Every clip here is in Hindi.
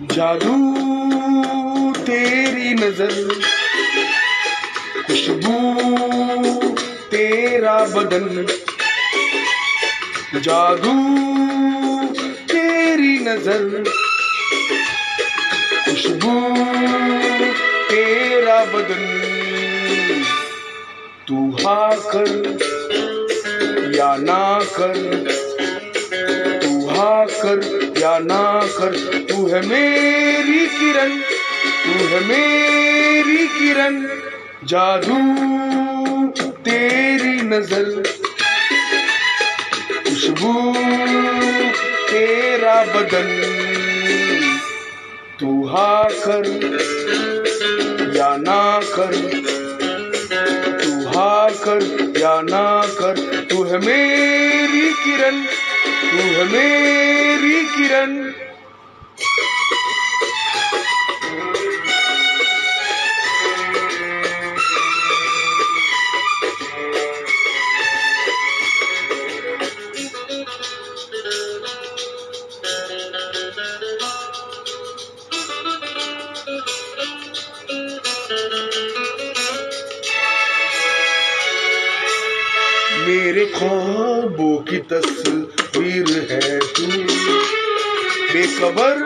जादू तेरी नज़र, खुशबू तेरा बदन, जादू तेरी नज़र, खुशबू तेरा बदन। तू हा कर या ना कर तू कर या ना कर, तू है मेरी किरण, तू है मेरी किरण, जादू तेरी नज़र। खुशबू तेरा बदन, तू हा कर या ना कर कर या ना कर तू है मेरी किरण तू है मेरी किरण। मेरे ख्वाबों की तस्वीर है तू। बेखबर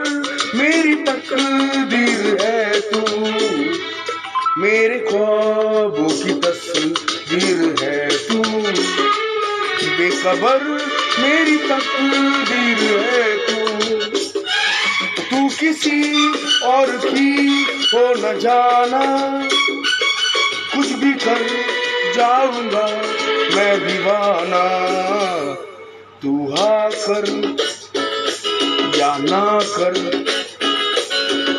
मेरी तकदीर है तू। मेरे ख्वाबों की तस्वीर है तू। बेखबर मेरी तकदीर है तू। तू किसी और की हो न जाना। कुछ भी कर जाऊँगा। मैं दीवाना, तू हा कर या ना कर,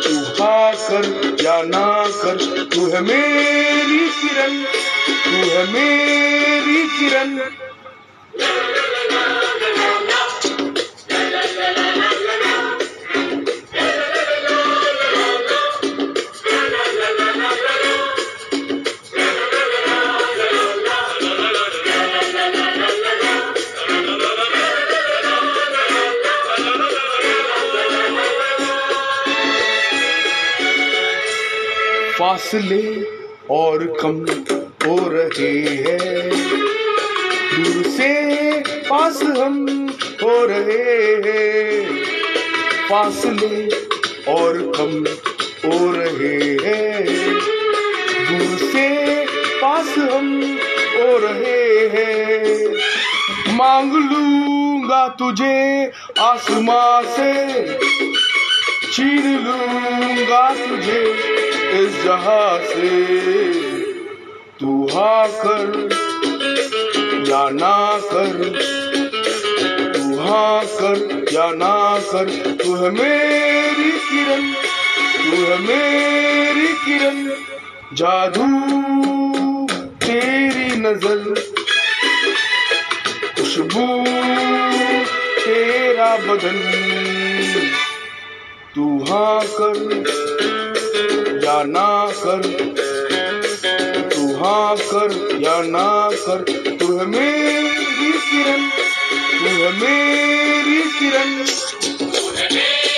तू हा कर या ना कर, तू है मेरी किरण, तू है मेरी किरण। फासले और कम हो रहे हैं। दूर से पास हम हो रहे हैं। फासले और कम हो रहे हैं। दूर से पास हम हो रहे हैं। मांग लूँगा तुझे आसमां से, छीन लूँगा तुझे इस जहाँ से तू हा कर या ना कर तू हा कर या ना कर तू है मेरी किरण, तू है मेरी किरण, जादू तेरी नज़र, खुशबू तेरा बदन, तू हाँ कर या ना कर। तू हाँ कर या ना कर। तू है मेरी किरण, तू है मेरी किरण।